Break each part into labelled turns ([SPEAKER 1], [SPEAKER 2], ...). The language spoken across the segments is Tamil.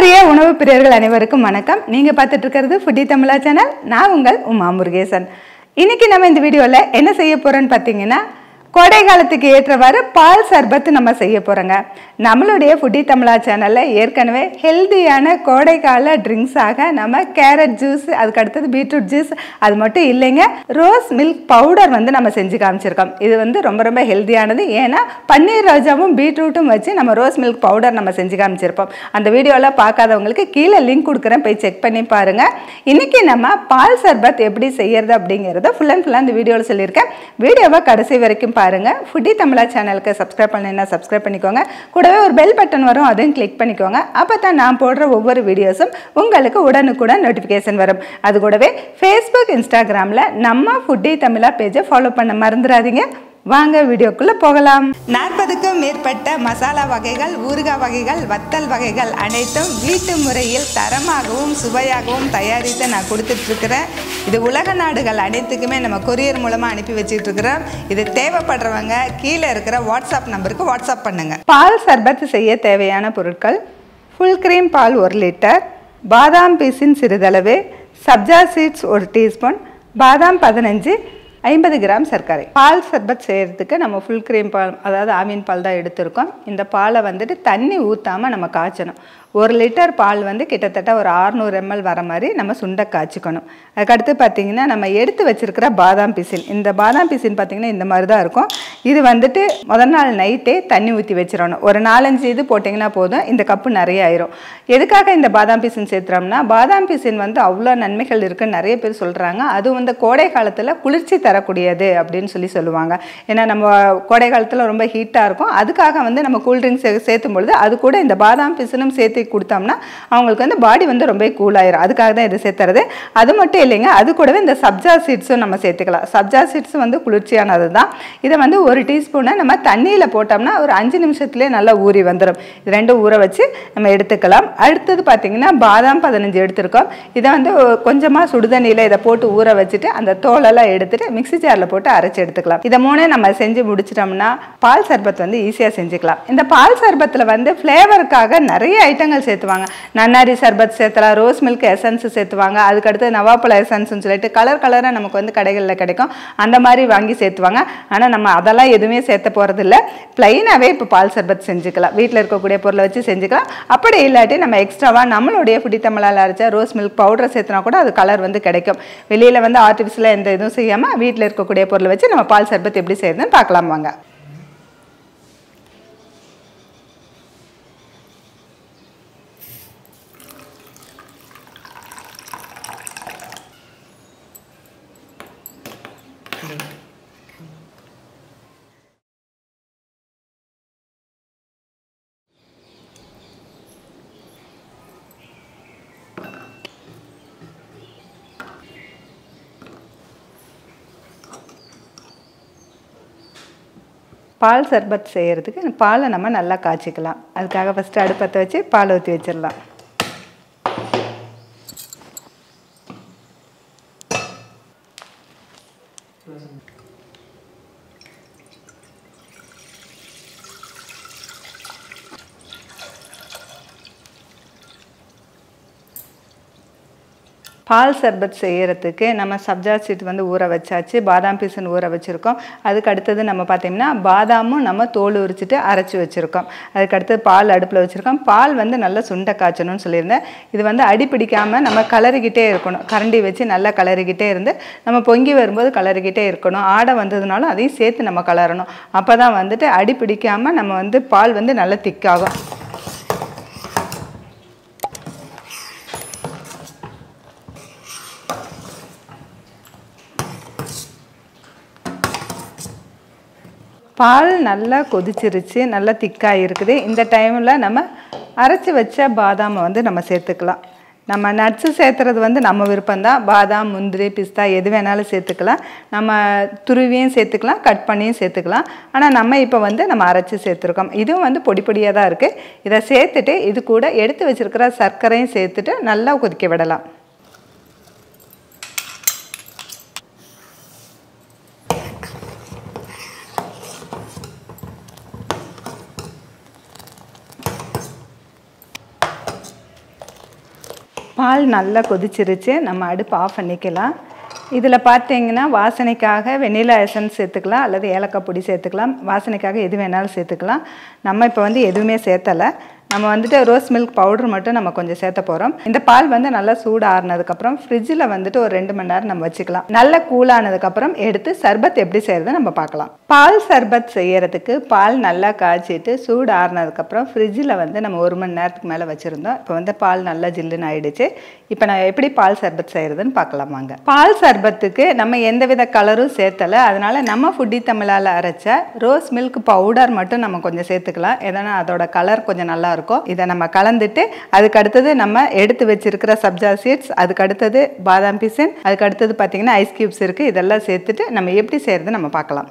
[SPEAKER 1] அளப்பரிய உணவு பிரியர்கள் அனைவருக்கும் வணக்கம். நீங்கள் பார்த்துட்டு இருக்கிறது ஃபுட்டி தமிழா சேனல் நான் உங்கள் உமா முருகேசன். இன்னைக்கு நம்ம இந்த வீடியோவில் என்ன செய்ய போகிறோன்னு பார்த்தீங்கன்னா கோடை காலத்துக்கு ஏற்றவாறு பால் சர்பத்து நம்ம செய்ய போகிறோங்க நம்மளுடைய ஃபுட்டி தமிழா சேனலில் ஏற்கனவே ஹெல்தியான கோடைக்கால ட்ரிங்க்ஸாக நம்ம கேரட் ஜூஸ் அதுக்கு அடுத்தது பீட்ரூட் ஜூஸ் அது மட்டும் இல்லைங்க. ரோஸ் மில்க் பவுடர் வந்து நம்ம செஞ்சு காமிச்சிருக்கோம். இது வந்து ரொம்ப ரொம்ப ஹெல்தியானது ஏன்னா பன்னீர் ரோஜாவும் பீட்ரூட்டும் வச்சு நம்ம ரோஸ் மில்க் பவுடர் நம்ம செஞ்சு காமிச்சிருப்போம். அந்த வீடியோவில் பார்க்காதவங்களுக்கு கீழே லிங்க் கொடுக்குறேன். போய் செக் பண்ணி பாருங்கள் இன்றைக்கி நம்ம பால் சர்பத் எப்படி செய்யறது அப்படிங்கிறத ஃபுல் அண்ட் ஃபுல்லாக அந்த வீடியோவில் சொல்லியிருக்கேன். வீடியோவை கடைசி வரைக்கும் பாருங்க. ஃபுட்டி தமிழா சேனலுக்கு சப்ஸ்கிரைப் பண்ணினா சப்ஸ்கிரைப் பண்ணிக்கோங்க. கூடவே ஒரு பெல் பட்டன் வரும் அதையும் கிளிக் பண்ணிக்கோங்க. அப்போ தான் நான் போடுற ஒவ்வொரு வீடியோஸும் உங்களுக்கு உடனுக்குடன் நோட்டிஃபிகேஷன் வரும். அது கூடவே ஃபேஸ்புக் இன்ஸ்டாகிராமில் நம்ம ஃபுட்டி தமிழா பேஜை ஃபாலோ பண்ண மறந்துடாதீங்க. வாங்க வீடியோக்குள்ள போகலாம். நாற்பதுக்கும் மேற்பட்ட மசாலா வகைகள் ஊறுகாய் வகைகள் வத்தல் வகைகள் அனைத்தும் வீட்டு முறையில் தரமாகவும் சுவையாகவும் தயாரித்து நான் கொடுத்துட்டு இருக்கிறேன் இது உலக நாடுகள் அனைத்துக்குமே நம்ம கொரியர் மூலமாக அனுப்பி வச்சுட்டு இருக்கிறோம் இது தேவைப்படுறவங்க கீழே இருக்கிற வாட்ஸ்அப் நம்பருக்கு வாட்ஸ்அப் பண்ணுங்க. பால் சர்பத் செய்ய தேவையான பொருட்கள் ஃபுல் க்ரீம் பால் ஒரு லிட்டர் பாதாம் பீஸின் சிறிதளவு சப்ஜா சீட்ஸ் ஒரு டீஸ்பூன் பாதாம் பதினஞ்சு ஐம்பது கிராம் சர்க்கரை. பால் சர்பத் செய்கிறதுக்கு நம்ம ஃபுல் கிரீம் பால் அதாவது ஆமீன் பால் தான் எடுத்திருக்கோம். இந்த பாலை வந்துட்டு தண்ணி ஊற்றாமல் நம்ம காய்ச்சணும். ஒரு லிட்டர் பால் வந்து கிட்டத்தட்ட ஒரு 600 எம்எல் வர மாதிரி நம்ம சுண்டை காய்ச்சிக்கணும். அதுக்கடுத்து பார்த்தீங்கன்னா நம்ம எடுத்து வச்சிருக்கிற பாதாம் பிசின். இந்த பாதாம் பிசின் பார்த்திங்கன்னா இந்த மாதிரி தான் இருக்கும். இது வந்துட்டு முதல் நாள் நைட்டே தண்ணி ஊற்றி வச்சிடணும். ஒரு நாலஞ்சு இது போட்டிங்கன்னா போதும். இந்த கப்பு நிறைய ஆயிரும். எதுக்காக இந்த பாதாம் பிசின் சேர்த்துறோம்னா பாதாம் பிசின் வந்து அவ்வளோ நன்மைகள் இருக்குன்னு நிறைய பேர் சொல்கிறாங்க அதுவும் வந்து கோடை காலத்தில் குளிர்ச்சி தரக்கூடியது அப்படின்னு சொல்லி சொல்லுவாங்க. ஏன்னா நம்ம கோடை காலத்தில் ரொம்ப ஹீட்டாக இருக்கும். அதுக்காக வந்து நம்ம கூல்ட்ரிங்க்ஸ் சேர்த்தும் பொழுது அது கூட இந்த பாதாம் பிசினும் சேர்த்து கொடுத்தோம்னா அவங்களுக்கு வந்து பாடி வந்து ரொம்ப கூலாயிரும் அதுக்காக தான் இது சேர்த்துறது. அது மட்டும் இல்லைங்க அது கூடவே இந்த சப்ஜா சீட்ஸும் நம்ம சேர்த்துக்கலாம். சப்ஜா சீட்ஸ் வந்து குளிர்ச்சியானது தான் இதை வந்து ஒரு டீஸ்பூனை நம்ம தண்ணியில் போட்டோம்னா ஒரு அஞ்சு நிமிஷத்துலேயே நல்லா ஊறி வந்துடும் இது ரெண்டும் ஊற வச்சு நம்ம எடுத்துக்கலாம். அடுத்தது பார்த்திங்கன்னா பாதாம் பதினஞ்சு எடுத்திருக்கோம். இதை வந்து கொஞ்சமாக சுடுதண்ணியில் இதை போட்டு ஊற வச்சுட்டு அந்த தோலெல்லாம் எடுத்துட்டு மிக்ஸி ஜாரில் போட்டு அரைச்சி எடுத்துக்கலாம். இதை மூணே நம்ம செஞ்சு முடிச்சிட்டோம்னா பால் சர்பத் வந்து ஈஸியாக செஞ்சுக்கலாம். இந்த பால் சர்பத்தில் வந்து ஃப்ளேவருக்காக நிறைய ஐட்டங்கள் சேர்த்துவாங்க. நன்னாரி சர்பத் சேர்த்தலாம் ரோஸ் மில்க் எசன்ஸ் சேர்த்துவாங்க. அதுக்கடுத்து நவாப்பழ எசன்ஸ்னு சொல்லிட்டு கலர் கலராக நமக்கு வந்து கடைகளில் கிடைக்கும். அந்த மாதிரி வாங்கி சேர்த்துவாங்க. ஆனால் நம்ம அதெல்லாம் எதுவுமே சேர்த்த போகிறது இல்லை ப்ளைனாகவே இப்போ பால் சர்பத் செஞ்சுக்கலாம். வீட்டில் இருக்கக்கூடிய பொருளை வச்சு செஞ்சுக்கலாம். அப்படி இல்லாட்டி நம்ம எக்ஸ்ட்ராவாக நம்மளுடைய புடி தமிழால் ரோஸ் மில்க் பவுடர் சேர்த்துனா கூட அது கலர் வந்து கிடைக்கும். வெளியில் வந்து ஆர்டிஃபிஷியலாக எந்த இதுவும் செய்யாமல் வீட்டில் இருக்கக்கூடிய பொருளை வச்சு நம்ம பால் சர்பத் எப்படி செய்யறதுன்னு பார்க்கலாம் வாங்க. பால் சர்பத் செய்கிறதுக்கு பாலை நம்ம நல்லா காய்ச்சிக்கலாம். அதுக்காக ஃபஸ்ட்டு அடுப்பத்தை வச்சு பால் ஊற்றி வச்சிடலாம். பால் சர்பத் செய்கிறதுக்கு நம்ம சப்ஜா சீட் வந்து ஊற வச்சாச்சு பாதாம் பீசன் ஊற வச்சுருக்கோம். அதுக்கு அடுத்தது நம்ம பார்த்தீங்கன்னா பாதாமும் நம்ம தோல் உரிச்சிட்டு அரைச்சி வச்சுருக்கோம். அதுக்கு அடுத்தது பால் அடுப்பில் வச்சுருக்கோம். பால் வந்து நல்லா சுண்டை காய்ச்சணும்னு சொல்லியிருந்தேன். இது வந்து அடி பிடிக்காமல் நம்ம கலரிக்கிட்டே இருக்கணும். கரண்டி வச்சு நல்லா கலரிக்கிட்டே இருந்து நம்ம பொங்கி வரும்போது கலரிக்கிட்டே இருக்கணும். ஆடை வந்ததுனாலும் அதையும் சேர்த்து நம்ம கலரணும் அப்போ தான் வந்துட்டு அடி பிடிக்காமல் நம்ம வந்து பால் வந்து நல்லா திக்காகும். பால் நல்லா கொதிச்சிருச்சு நல்லா திக்காக இருக்குது. இந்த டைமில் நம்ம அரைச்சி வச்ச பாதாமை வந்து நம்ம சேர்த்துக்கலாம். நம்ம நட்ஸு சேர்த்துறது வந்து நம்ம விருப்பம்தான். பாதாம் முந்திரி பிஸ்தா எது வேணாலும் சேர்த்துக்கலாம். நம்ம துருவியும் சேர்த்துக்கலாம் கட் பண்ணியும் சேர்த்துக்கலாம். ஆனால் நம்ம இப்போ வந்து நம்ம அரைச்சி சேர்த்துருக்கோம். இதுவும் வந்து பொடி பொடியாக தான் இருக்குது இதை சேர்த்துட்டு இது கூட எடுத்து வச்சுருக்கிற சர்க்கரையும் சேர்த்துட்டு நல்லா கொதிக்க விடலாம். பால் நல்லா கொதிச்சிருச்சு. நம்ம அடுப்பு ஆஃப் பண்ணிக்கலாம். இதில் பார்த்தீங்கன்னா வாசனைக்காக வெண்ணிலா எசன்ஸ் சேர்த்துக்கலாம் அல்லது ஏலக்காய் பொடி சேர்த்துக்கலாம். வாசனைக்காக எது வேணாலும் சேர்த்துக்கலாம். நம்ம இப்போ வந்து எதுவுமே சேர்த்தலை. நம்ம வந்துட்டு ரோஸ் மில்க் பவுடர் மட்டும் நம்ம கொஞ்சம் சேர்த்த போகிறோம் இந்த பால் வந்து நல்லா சூடு ஆறுனதுக்கப்புறம் ஃப்ரிட்ஜில் வந்துட்டு ஒரு ரெண்டு மணி நேரம் நம்ம வச்சுக்கலாம். நல்லா கூலானதுக்கப்புறம் எடுத்து சர்பத் எப்படி செய்கிறது நம்ம பார்க்கலாம். பால் சர்பத் செய்கிறதுக்கு பால் நல்லா காய்ச்சிட்டு சூடு ஆறுனதுக்கப்புறம் ஃப்ரிட்ஜில் வந்து நம்ம ஒரு மணி நேரத்துக்கு மேலே வச்சுருந்தோம். இப்போ வந்து பால் நல்லா ஜில்லுன்னு ஆயிடுச்சு. இப்போ நான் எப்படி பால் சர்பத் செய்கிறதுன்னு பார்க்கலாம் வாங்க. பால் சர்பத்துக்கு நம்ம எந்தவித கலரும் சேர்த்தலை. அதனால் நம்ம ஃபுட்டி தமிழால் அரைச்ச ரோஸ் மில்க் பவுடர் மட்டும் நம்ம கொஞ்சம் சேர்த்துக்கலாம். ஏன்னா அதோட கலர் கொஞ்சம் நல்லா இருக்கும். இதை நம்ம கலந்துட்டு அதுக்கு அடுத்தது நம்ம எடுத்து வச்சிருக்கிற சப்ஜா சீட்ஸ் அதுக்கு அடுத்தது பாதாம் பிசின் அதுக்கு அடுத்தது பார்த்தீங்கன்னா ஐஸ் கியூப்ஸ் இருக்குது இதெல்லாம் சேர்த்துட்டு நம்ம எப்படி செய்கிறது நம்ம பார்க்கலாம்.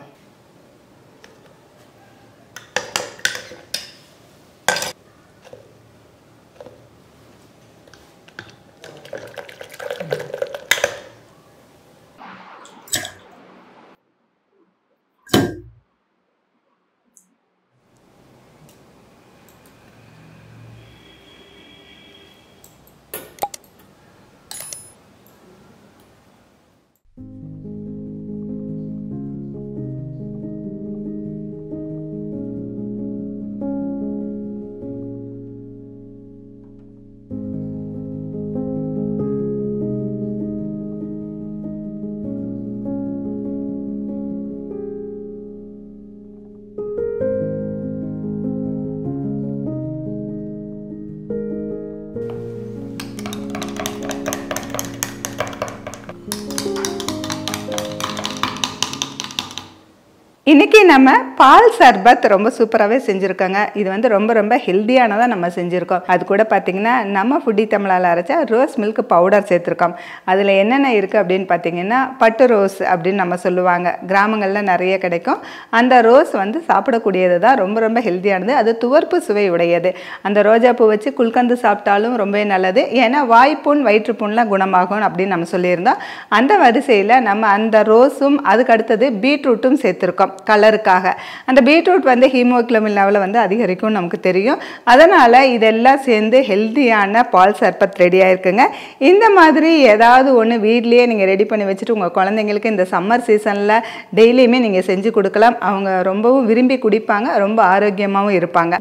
[SPEAKER 1] இன்றைக்கி நம்ம பால் சர்பத் ரொம்ப சூப்பராகவே செஞ்சுருக்கோங்க. இது வந்து ரொம்ப ரொம்ப ஹெல்த்தியானதாக நம்ம செஞ்சுருக்கோம். அது கூட பார்த்திங்கன்னா நம்ம ஃபுட்டி தமிழால் அரைச்சா ரோஸ் மில்க் பவுடர் சேர்த்துருக்கோம். அதில் என்னென்ன இருக்குது அப்படின்னு பார்த்தீங்கன்னா பட்டு ரோஸ் அப்படின்னு நம்ம சொல்லுவாங்க. கிராமங்களில் நிறைய கிடைக்கும். அந்த ரோஸ் வந்து சாப்பிடக்கூடியது தான் ரொம்ப ரொம்ப ஹெல்த்தியானது. அது துவர்ப்பு சுவை உடையது. அந்த ரோஜா பூ வச்சு குல்கந்து சாப்பிட்டாலும் ரொம்பவே நல்லது. ஏன்னா வாய்ப்புண் வயிற்றுப்புண்லாம் குணமாகும் அப்படின்னு நம்ம சொல்லியிருந்தோம். அந்த வரிசையில் நம்ம அந்த ரோஸும் அதுக்கு அடுத்தது பீட்ரூட்டும் சேர்த்துருக்கோம். கலருக்காக அந்த பீட்ரூட் வந்து ஹீமோக்ளமின் லெவலை வந்து அதிகரிக்கும் நமக்கு தெரியும். அதனால் இதெல்லாம் சேர்ந்து ஹெல்த்தியான பால் சர்பத் ரெடி ஆயிருக்குங்க. இந்த மாதிரி ஏதாவது ஒன்று வீட்லேயே நீங்கள் ரெடி பண்ணி வச்சுட்டு உங்கள் குழந்தைங்களுக்கு இந்த சம்மர் சீசனில் டெய்லியுமே நீங்கள் செஞ்சு கொடுக்கலாம். அவங்க ரொம்பவும் விரும்பி குடிப்பாங்க ரொம்ப ஆரோக்கியமாகவும் இருப்பாங்க.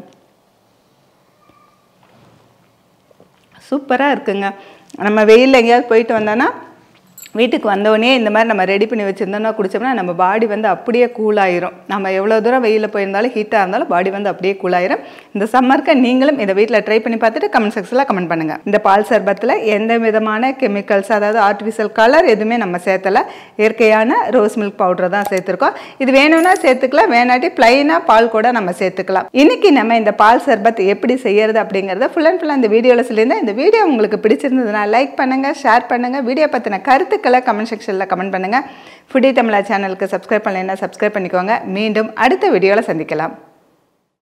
[SPEAKER 1] சூப்பராக இருக்குங்க. நம்ம வெயிலில் எங்கேயாவது போயிட்டு வந்தோன்னா வீட்டுக்கு வந்தோடனே இந்த மாதிரி நம்ம ரெடி பண்ணி வச்சுருந்தோம்னா குடித்தோம்னா நம்ம பாடி வந்து அப்படியே கூலாயிரும் நம்ம எவ்வளோ தூரம் வெயிலில் போயிருந்தாலும் ஹீட்டாக இருந்தாலும் பாடி வந்து அப்படியே கூலாயிரும் இந்த சம்மருக்கு நீங்களும் இதை வீட்டில் ட்ரை பண்ணி பார்த்துட்டு கமெண்ட் செக்ஸில் கமெண்ட் பண்ணுங்கள் இந்த பால் சர்பத்தில் எந்த விதமான கெமிக்கல்ஸ் அதாவது ஆர்டிஃபிஷியல் கலர் எதுவுமே நம்ம சேர்த்தலை. இயற்கையான ரோஸ் மில்க் பவுடர் தான் சேர்த்துருக்கோம். இது வேணும்னா சேர்த்துக்கலாம் வேணாட்டி ப்ளைனாக பால் கூட நம்ம சேர்த்துக்கலாம். இன்றைக்கி நம்ம இந்த பால் சர்பத் எப்படி செய்யறது அப்படிங்கிறத ஃபுல் அண்ட் ஃபுல்லாக இந்த வீடியோவில் சொல்லியிருந்தேன். இந்த வீடியோ உங்களுக்கு பிடிச்சிருந்ததுன்னா லைக் பண்ணுங்கள் ஷேர் பண்ணுங்கள் வீடியோ பற்றின கருத்துக்களை கமெண்ட் செக்ஷனில் கமெண்ட் பண்ணுங்கள் ஃபுடி தமிழா சேனலுக்கு சப்ஸ்கிரைப் பண்ணலைன்னா சப்ஸ்கிரைப் பண்ணிக்கோங்க. மீண்டும் அடுத்த வீடியோவில் சந்திக்கலாம்.